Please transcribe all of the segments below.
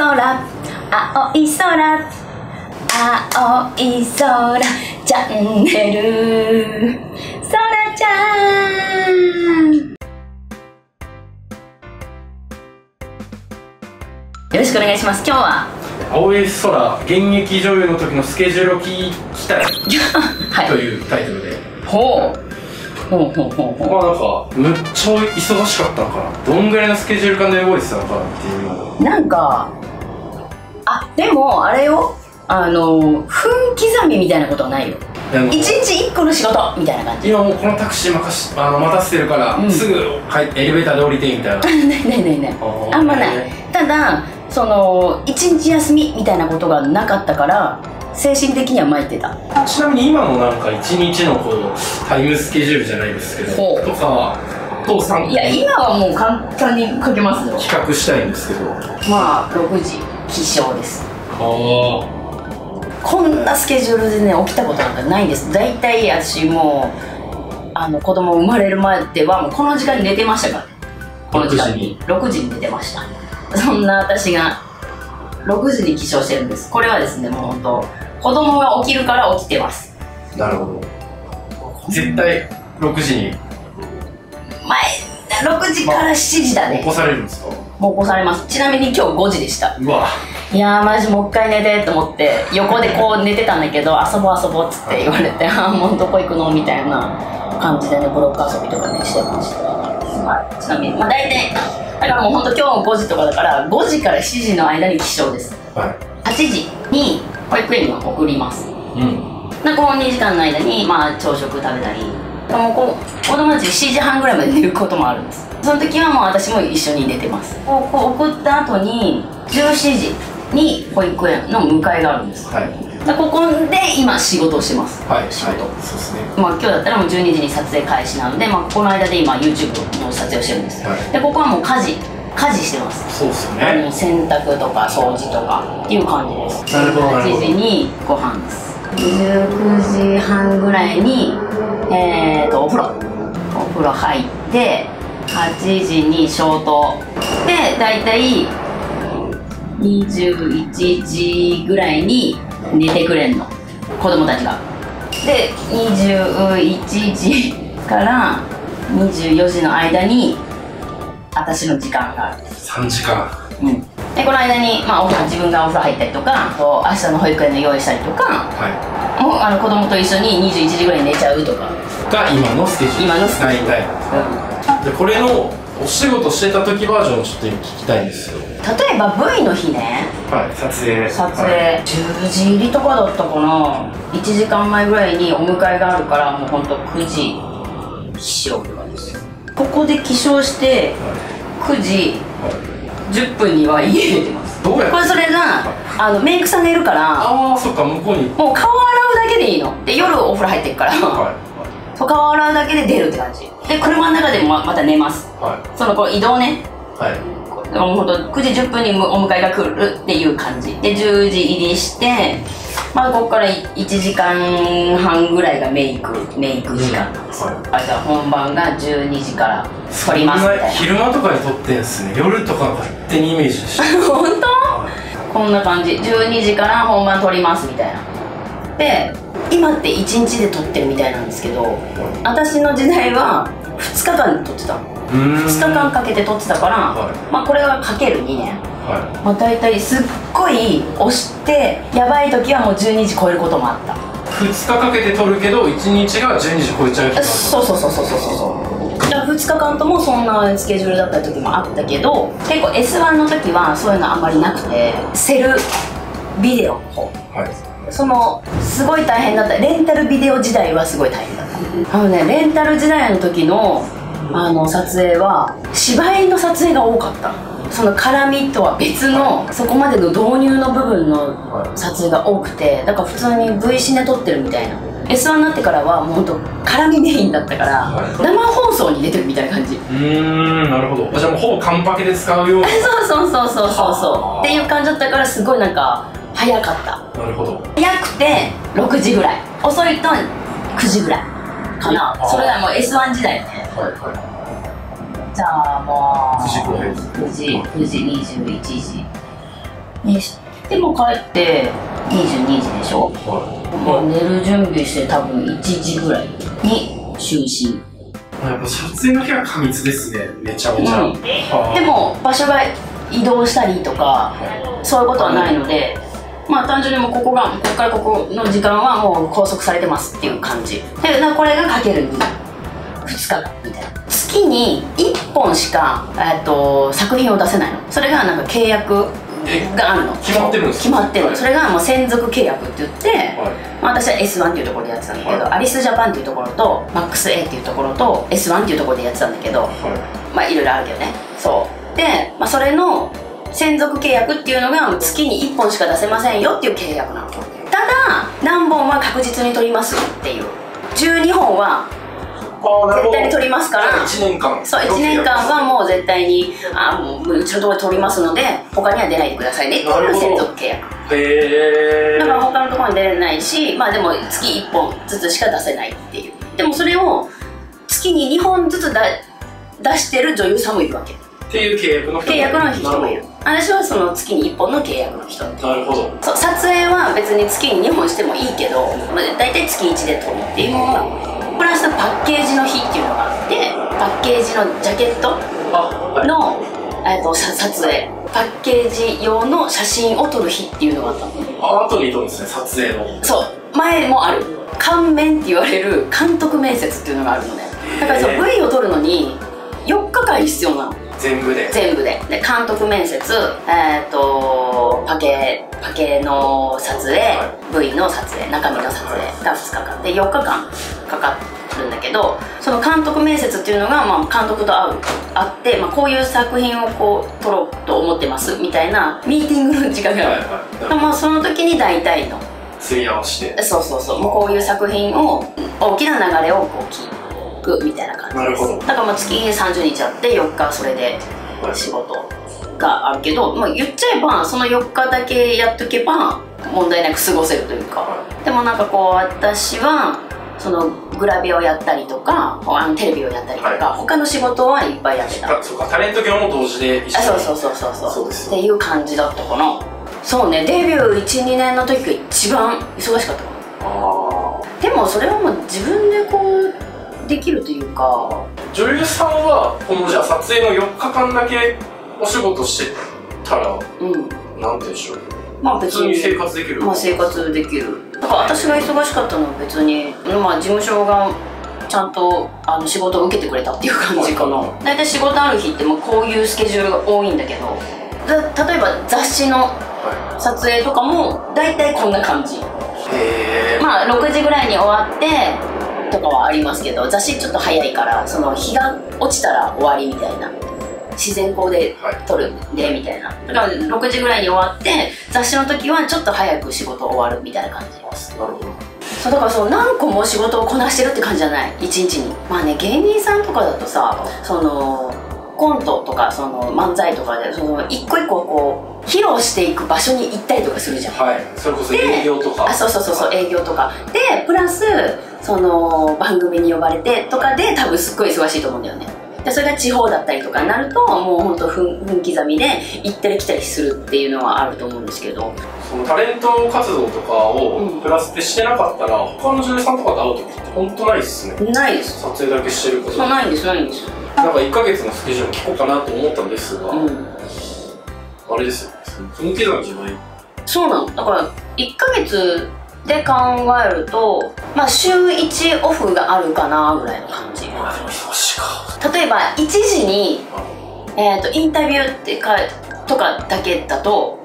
空青い空青い空チャンネル。空ちゃん。よろしくお願いします。今日は？青い空現役女優の時のスケジュールを聞きたい。はい。というタイトルで、ほう。ほうほうほうほう。まあなんかむっちゃ忙しかったのかな。どんぐらいのスケジュール感で動いてたのかなっていうなんかあでもあれよ。あの分刻みみたいなことはないよ。一日一個の仕事みたいな感じ。今もうこのタクシー任しあの待たせてるから、うん。すぐはいエレベーターで降りてみたいな。ないないないないあんまない。ただその一日休みみたいなことがなかったから精神的には参ってた。ちなみに今のなんか一日のこうタイムスケジュールじゃないですけどとかと参考いやに今はもう簡単に書けますよ。比較したいんですけど。まあ6時起床です。あ。こんなスケジュールでね起きたことなんかないんです。大体私もうあの子供生まれる前ではもうこの時間に寝てましたからこの時間に。6時に。寝てました。そんな私が6時に起床してるんです。これはですねもう本当子供が起きるから起きてます。あなるほど。絶対6時に。前6時から7時だね。起こされるんですか？もう起こされます。ちなみに今日5時でした。うわ。いやーマジもう一回寝てと思って横でこう寝てたんだけど遊ぼう遊ぼうっつって言われてああもうどこ行くの？みたいな感じでねブロック遊びとかねしてました、はい、ちなみにまあ大体だからもうほんと今日5時とかだから5時から7時の間に起床です。は8時に保育園に送ります。いうん。でこの2時間の間にまあ朝食食べたりもうこう子供たち7時半ぐらいまで寝ることもあるんです。その時はもう私も一緒に寝てます。こうこう送った後に17時に保育園の迎えがあるんです。はい。でここで今仕事をしてます。はい仕事、はいそうですね。まあ、今日だったらもう12時に撮影開始なので、まあ、この間で今 YouTube の撮影をしてるんです、はい。でここはもう家事家事してます。そうっすね。の洗濯とか掃除とかっていう感じです。なるほどなるほど。8時にご飯です。19時半ぐらいにえーとお風呂。お風呂入って8時に消灯。で大体21時ぐらいに寝てくれんの。子供たちが。で21時から24時の間に私の時間がある。3時間。うん、でこの間に、まあ、お風呂自分がお風呂入ったりとかこう明日の保育園の用意したりとかはもうあの子供と一緒に21時ぐらいに寝ちゃうとか、いが今のスケジュール今のスケジ。ュール大体でこれのお仕事してた時バージョンをちょっと今聞きたいんですよ。例えば V の日ね。はい撮影。撮影、はい。10時入りとかだったかな。1時間前ぐらいにお迎えがあるからもうほんと9時起床とかですよ。ここで起床して9時10分には家出てます。どうやって？これそれがあのメイクさんがいるからああそっか向こうに。もう顔洗うだけでいいの。で夜お風呂入ってるから、はそう顔洗うだけで出るって感じ。で車の中でもままた寝ます。い。はそのこう移動ね。いはい。もうほんと9時10分にお迎えが来るっていう感じ。で10時入りしてまあここから1時間半ぐらいがメイクメイク時間なんです。よ、はい。あじゃあ本番が12時から撮りますみたいな。昼間とかに撮ってんすね。夜とか勝手にイメージして 本当？はい。こんな感じ。12時から本番撮りますみたいな。で今って1日で撮ってるみたいなんですけど私の時代は2日間で撮ってた。のうーん。2日間かけて撮ってたから、はい。まあこれがかける2年。はまあ大体すっごい押してやばい時はもう12時超えることもあった。い2日かけて撮るけど1日が12時超えちゃうそうそうそうそうそうそうそう。だから2日間ともそんなスケジュールだった時もあったけど結構 S1 の時はそういうのあんまりなくてセルビデオの方はいそのすごい大変だった。レンタルビデオ時代はすごい大変だった。あのねレンタル時代の時のあの撮影は芝居の撮影が多かった。その絡みとは別のそこまでの導入の部分のはい撮影が多くてだから普通に V シネ撮ってるみたいな。S1 になってからはもうほんと絡みメインだったから、はい。生放送に出てるみたいな感じ。うーんなるほど。じゃあもうほぼカンパケで使うようなそうそうそうそうそうはそあ。うっていう感じだったからすごいなんか早かった。なるほどて6時ぐらい。遅いと9時ぐらい。かな。あそれはもう S1 時代ね。はいはじゃあもう9時公平9時9時21時。にし。ても帰って22時でしょ？は寝る準備して多分1時ぐらいに就寝。いやっぱ撮影の日は過密ですね。めちゃめちゃ、うん。はあでも場所が移動したりとかそういうことはないので、まあ単純にもうここがここからここの時間はもう拘束されてますっていう感じ。でなこれがかける2 2日間みたいな。月に1本しか、えっと作品を出せないの。それがなんか契約があるの。決まってるんですか？決まってる。の、はい。それがもう専属契約って言って、はい。まあ、私は S1 っていうところでやってたんだけど、はい。アリスジャパンっていうところと MAXA っていうところと S1 っていうところでやってたんだけどはまあいろいろあるけどね。そう。で、まあ、それの専属契約っていうのが月に1本しか出せませんよっていう契約なの。ただ何本は確実に取りますっていう。12本は絶対に取りますから。1年間。そう1年間はもう絶対にあもううちのところで取りますので他には出ないでくださいねっていう専属契約。へえだから他のところに出れないしまあでも月1本ずつしか出せないっていう。でもそれを月に2本ずつだ出してる女優さんもいるわけ。っていう契約の人契約の人もいる私はその月に1本の契約の人なるほど。そう撮影は別に月に2本してもいいけど、まあ、大体月1で撮るっていう。のがプラスパッケージの日っていうのがあってパッケージのジャケットあはい。の、えっとさ撮影。パッケージ用の写真を撮る日っていうのがあったの。あ後に撮るんですね撮影の。そう。前もある。監面って言われる監督面接っていうのがあるのね。だからそうへー。V を撮るのに4日間必要なの全部で。全部で。で監督面接えっ、とパケパケの撮影、は V の撮影中身の撮影が2日間。で4日間かかるんだけどその監督面接っていうのが、まあ、監督と会う会って、まあ、こういう作品をこう撮ろうと思ってますみたいなミーティングの時間はいがある、はいまあ、その時に大体の。すり合わせて。そうそうそう。もうこういう作品を大きな流れをこう聞くみたいな感じです。なるほど。だからまあ月30日あって4日それではい仕事があるけど、まあ、言っちゃえばその4日だけやっとけば問題なく過ごせるというか。はでもなんかこう私はそのグラビアをやったりとかあのテレビをやったりとか、は他の仕事はいっぱいやってた。あそうかタレント業も同時で一緒そうそうそうそうそう。っていう感じだったかな。そうねデビュー12年の時が一番忙しかったかな。あでもそれはもう自分でこうできるというか。ー女優さんはこのじゃあ撮影の4日間だけお仕事してたらうん。なんでしょう？まあ別に。生活できる？まあ生活できる。だから私が忙しかったのは別に、まあ、事務所がちゃんとあの仕事を受けてくれたっていう感じかな。はいはい大体仕事ある日ってもうこういうスケジュールが多いんだけど。だ例えば雑誌のは撮影とかも大体こんな感じ。いへえまあ6時ぐらいに終わってとかはありますけど雑誌ちょっと早いからその日が落ちたら終わりみたいな。自然光ではい撮るんでみたいな。だから6時ぐらいに終わって雑誌の時はちょっと早く仕事終わるみたいな感じです。なるほど。そうだからそう何個も仕事をこなしてるって感じじゃない。一日に。まあね芸人さんとかだとさそのコントとかその漫才とかでその一個一個こう披露していく場所に行ったりとかするじゃん。はい。それこそで営業とか。あそうそうそうそう営業とか。でプラスその番組に呼ばれてとかで多分すっごい忙しいと思うんだよね。でそれが地方だったりとかになるともうほんと分分刻みで行ったり来たりするっていうのはあると思うんですけど。そのタレント活動とかうん。をプラスでしてなかったら他の女優さんとかと会う時って本当ないっすね。ないです。撮影だけしてること。ないんですないんです。なんか1ヶ月のスケジュール聞こうかなと思ったんですが、うん。あれですよね。分刻みじゃない。そうなの。だから1ヶ月で考えるとまあ週1オフがあるかなぐらいの感じ。例えば1時にあえー、とインタビューってかとかだけだと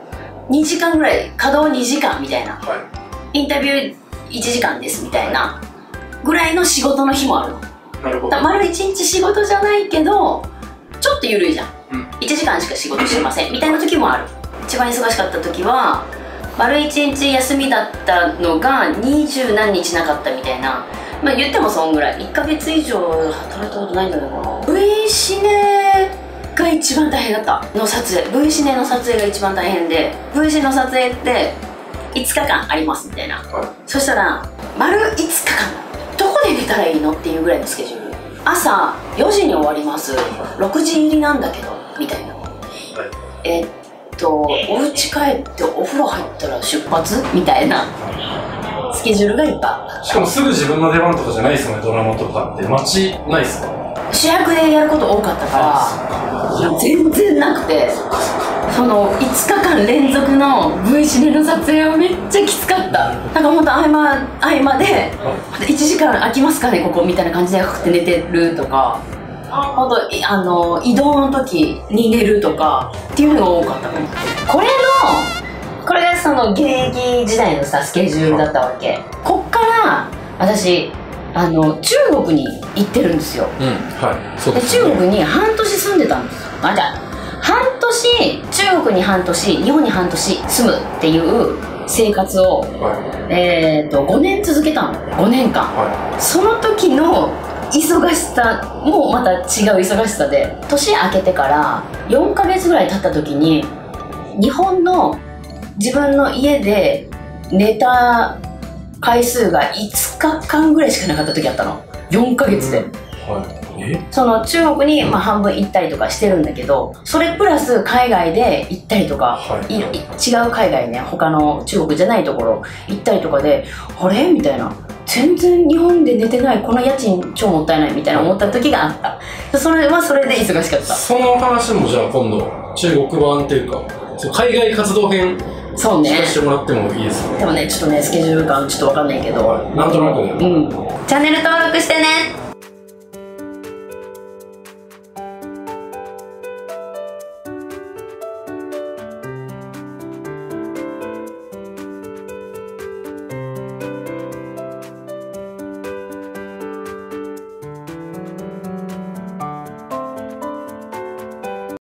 2時間ぐらい稼働2時間みたいな。はい。インタビュー1時間ですみたいなぐらいの仕事の日もあるの。なるほど。丸1日仕事じゃないけどちょっと緩いじゃん、うん。1時間しか仕事してませんみたいな時もある。一番忙しかった時は丸1日休みだったのが二十何日なかったみたいな。まあ言ってもそんぐらい。1ヶ月以上働いたことないんじゃないかな。V シネが一番大変だったの撮影。V シネの撮影が一番大変で V シネの撮影って5日間ありますみたいな。はそしたら丸5日間。どこで寝たらいいのっていうぐらいのスケジュール。朝4時に終わります。6時入りなんだけどみたいな。いはい。えとお家帰ってお風呂入ったら出発？みたいな。スケジュールがいっぱい。しかもすぐ自分の出番とかじゃないですよねドラマとかって。待ちないっすか？た主役でやること多かったから全然なくてその5日間連続の V シネの撮影はめっちゃきつかった。なんかほんと合間合間で1時間空きますかねここみたいな感じでて寝てるとか。ほんといあの移動の時に寝るとかっていうのが多かったかもこれのこれがその現役時代のさスケジュールだったわけ。こっから私あの中国に行ってるんですよ。うんはいそうで中国に半年住んでたんですよ。あじゃあ半年中国に半年日本に半年住むっていう生活を、はい。えー、と5年続けたの。5年間。はその時の忙しさもまた違う忙しさで年明けてから4ヶ月ぐらい経った時に日本の自分の家で寝た回数が5日間ぐらいしかなかった時あったの。4ヶ月で、いはい。え？その中国にまあ半分行ったりとかしてるんだけどそれプラス海外で行ったりとか、はい違う海外ね他の中国じゃないところ行ったりとかであれ？みたいな全然日本で寝てないこの家賃超もったいないみたいな思った時があった。それはそれで忙しかった。その話もじゃあ今度中国版っていうか海外活動編そうね。聞かせてもらってもいいですか、でもねちょっとねスケジュール感ちょっとわかんないけど。はい。なんとなくね。うん。チャンネル登録してね